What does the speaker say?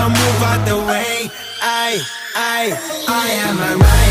so move out the way. I, I, I am a right.